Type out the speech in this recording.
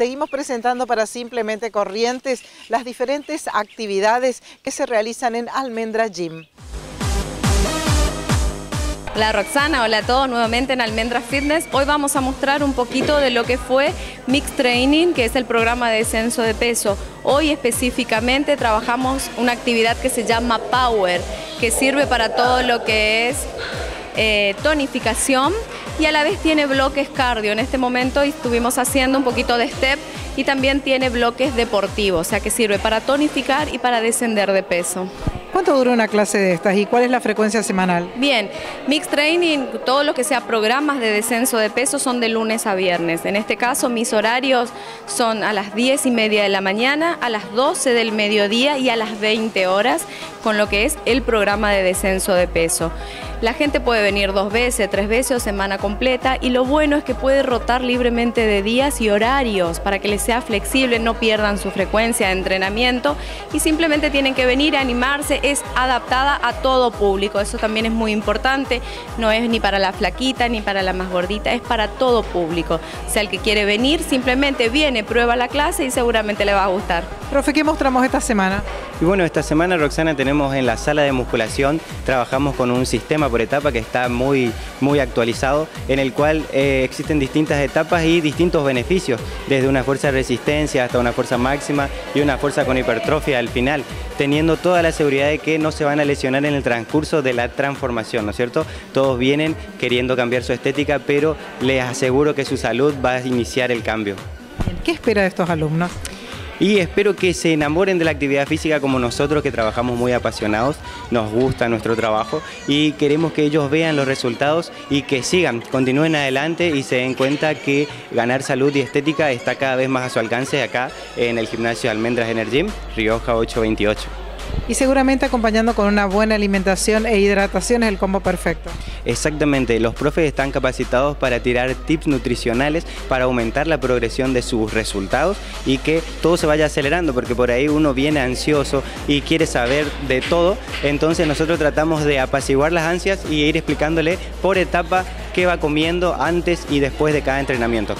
seguimos presentando para Simplemente Corrientes las diferentes actividades que se realizan en Almendra Gym. Hola Roxana, hola a todos nuevamente en Almendra Fitness. Hoy vamos a mostrar un poquito de lo que fue Mix Training, que es el programa de descenso de peso. Hoy específicamente trabajamos una actividad que se llama Power, que sirve para todo lo que es eh, tonificación y a la vez tiene bloques cardio. En este momento estuvimos haciendo un poquito de step y también tiene bloques deportivos, o sea que sirve para tonificar y para descender de peso. ¿Cuánto dura una clase de estas y cuál es la frecuencia semanal? Bien, Mix Training, todo lo que sea programas de descenso de peso son de lunes a viernes. En este caso mis horarios son a las 10 y media de la mañana, a las 12 del mediodía y a las 20 horas con lo que es el programa de descenso de peso. La gente puede venir dos veces, tres veces o semana completa y lo bueno es que puede rotar libremente de días y horarios para que les sea flexible, no pierdan su frecuencia de entrenamiento y simplemente tienen que venir a animarse, es adaptada a todo público, eso también es muy importante, no es ni para la flaquita ni para la más gordita, es para todo público. O sea, el que quiere venir simplemente viene, prueba la clase y seguramente le va a gustar. Profe, ¿qué mostramos esta semana? Y bueno, esta semana Roxana tenemos en la sala de musculación, trabajamos con un sistema por etapa que está muy, muy actualizado, en el cual eh, existen distintas etapas y distintos beneficios, desde una fuerza de resistencia hasta una fuerza máxima y una fuerza con hipertrofia al final, teniendo toda la seguridad de que no se van a lesionar en el transcurso de la transformación, ¿no es cierto? Todos vienen queriendo cambiar su estética, pero les aseguro que su salud va a iniciar el cambio. ¿Qué espera de estos alumnos? y espero que se enamoren de la actividad física como nosotros que trabajamos muy apasionados, nos gusta nuestro trabajo y queremos que ellos vean los resultados y que sigan, continúen adelante y se den cuenta que ganar salud y estética está cada vez más a su alcance acá en el gimnasio Almendras Energy, Rioja 828 y seguramente acompañando con una buena alimentación e hidratación es el combo perfecto. Exactamente, los profes están capacitados para tirar tips nutricionales para aumentar la progresión de sus resultados y que todo se vaya acelerando porque por ahí uno viene ansioso y quiere saber de todo, entonces nosotros tratamos de apaciguar las ansias y ir explicándole por etapa qué va comiendo antes y después de cada entrenamiento.